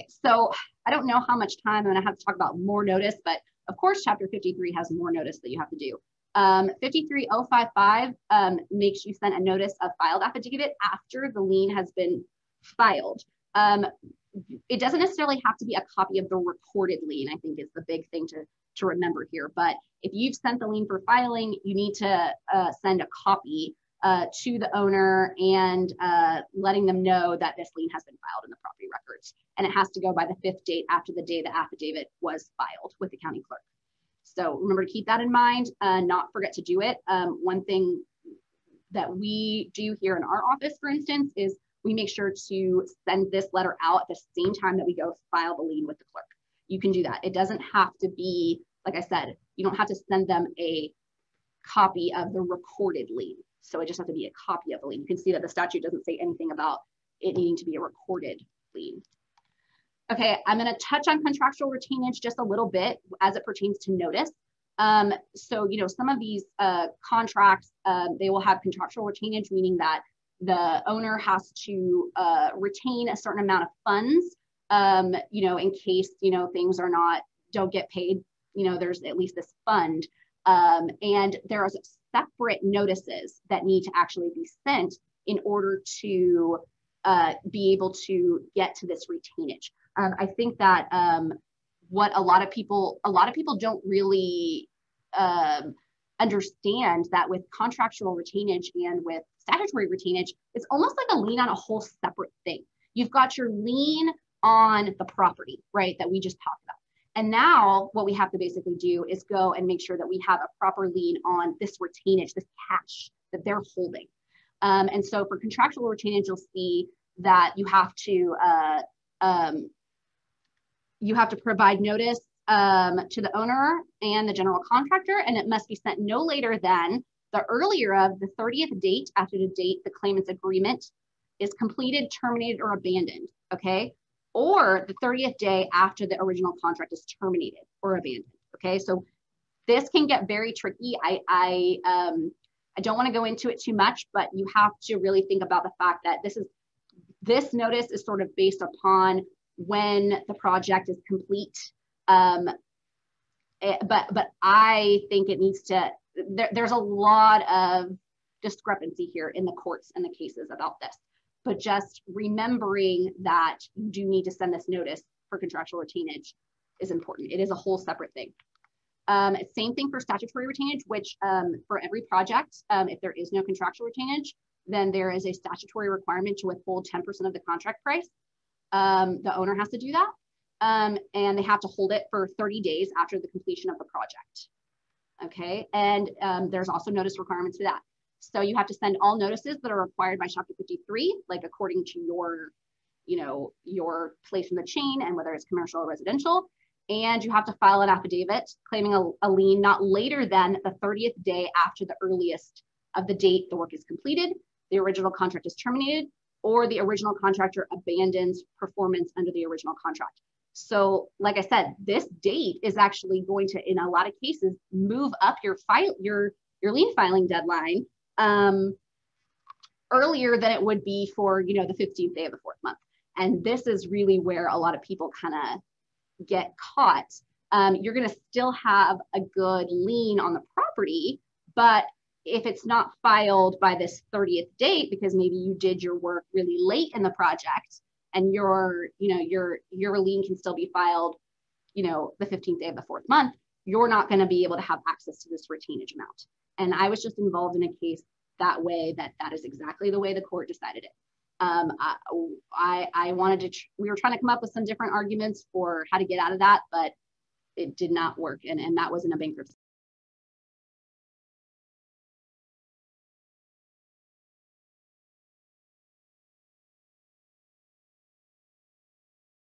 Okay, so I don't know how much time I'm gonna have to talk about more notice, but of course, chapter 53 has more notice that you have to do. Um, 53055 um, makes you send a notice of filed affidavit after the lien has been filed. Um, it doesn't necessarily have to be a copy of the recorded lien, I think is the big thing to, to remember here. But if you've sent the lien for filing, you need to uh, send a copy uh, to the owner and uh, letting them know that this lien has been filed in the property records. And it has to go by the fifth date after the day the affidavit was filed with the county clerk. So remember to keep that in mind, uh, not forget to do it. Um, one thing that we do here in our office, for instance, is we make sure to send this letter out at the same time that we go file the lien with the clerk. You can do that. It doesn't have to be, like I said, you don't have to send them a copy of the recorded lien. So it just has to be a copy of the lien. You can see that the statute doesn't say anything about it needing to be a recorded lien. Okay, I'm gonna touch on contractual retainage just a little bit as it pertains to notice. Um, so, you know, some of these uh, contracts, uh, they will have contractual retainage, meaning that the owner has to uh, retain a certain amount of funds, um, you know, in case, you know, things are not, don't get paid, you know, there's at least this fund. Um, and there are separate notices that need to actually be sent in order to uh, be able to get to this retainage. Um, I think that um, what a lot of people, a lot of people don't really um, understand that with contractual retainage and with statutory retainage, it's almost like a lien on a whole separate thing. You've got your lien on the property, right, that we just talked about. And now what we have to basically do is go and make sure that we have a proper lien on this retainage, this cash that they're holding. Um, and so for contractual retainage, you'll see that you have to uh, um, you have to provide notice um, to the owner and the general contractor, and it must be sent no later than the earlier of the 30th date after the date the claimant's agreement is completed, terminated, or abandoned. Okay or the 30th day after the original contract is terminated or abandoned. Okay, so this can get very tricky. I I um I don't want to go into it too much, but you have to really think about the fact that this is this notice is sort of based upon when the project is complete. Um, eh, but but I think it needs to. There, there's a lot of discrepancy here in the courts and the cases about this but just remembering that you do need to send this notice for contractual retainage is important. It is a whole separate thing. Um, same thing for statutory retainage, which um, for every project, um, if there is no contractual retainage, then there is a statutory requirement to withhold 10% of the contract price. Um, the owner has to do that. Um, and they have to hold it for 30 days after the completion of the project. Okay, and um, there's also notice requirements for that. So you have to send all notices that are required by chapter 53, like according to your, you know, your place in the chain and whether it's commercial or residential. And you have to file an affidavit claiming a, a lien not later than the 30th day after the earliest of the date the work is completed, the original contract is terminated, or the original contractor abandons performance under the original contract. So, like I said, this date is actually going to, in a lot of cases, move up your file your your lien filing deadline um, earlier than it would be for, you know, the 15th day of the fourth month. And this is really where a lot of people kind of get caught. Um, you're going to still have a good lien on the property, but if it's not filed by this 30th date because maybe you did your work really late in the project and your you know your your lien can still be filed you know the 15th day of the fourth month you're not going to be able to have access to this retainage amount and I was just involved in a case that way that that is exactly the way the court decided it. Um, I, I, wanted to, we were trying to come up with some different arguments for how to get out of that, but it did not work. And, and that wasn't a bankruptcy.